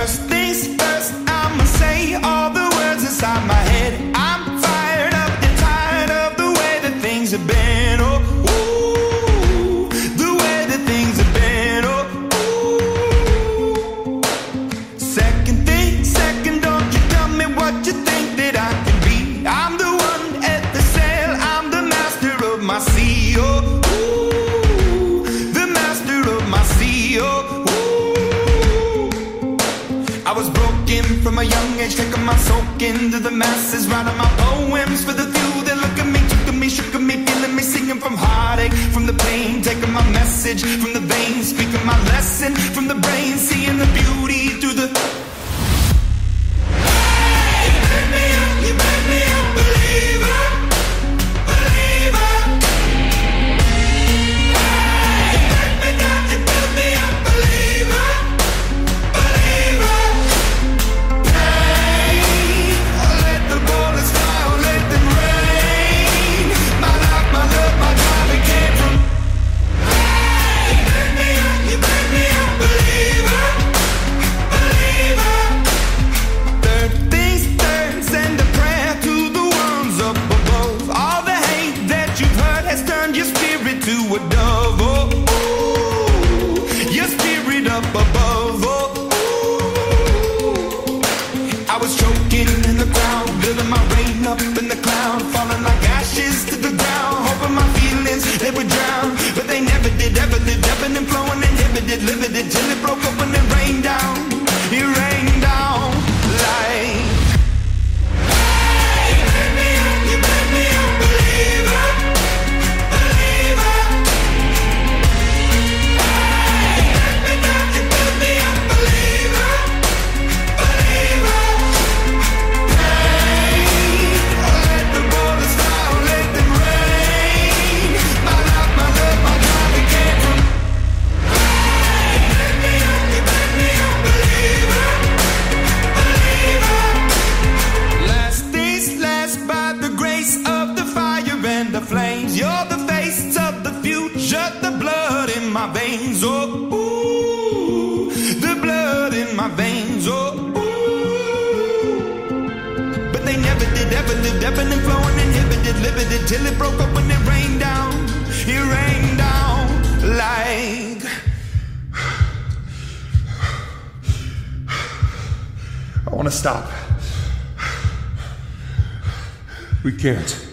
First things first, I'ma say all the words inside my head. I'm fired up tired of the way that things have been. From a young age, taking my soak into the masses, writing my poems for the few that look at me, took me, shook me, feeling me, singing from heartache, from the pain, taking my message from the veins, speaking my lesson from the brain, seeing the beauty through the. To a dove. Oh, ooh, your spirit up above. Oh, ooh. I was choking in the crowd, building my rain up in the cloud, falling like ashes to the ground, hoping my feelings they would drown, but they never did, ever did, ebbing and flowing, inhibited, limited, till it broke up flames. You're the face of the future, the blood in my veins. Oh, ooh, the blood in my veins. Oh, ooh. But they never did, ever lived, ebbing and flowing, inhibited, limited, till it broke up when it rained down. It rained down like. I want to stop. We can't.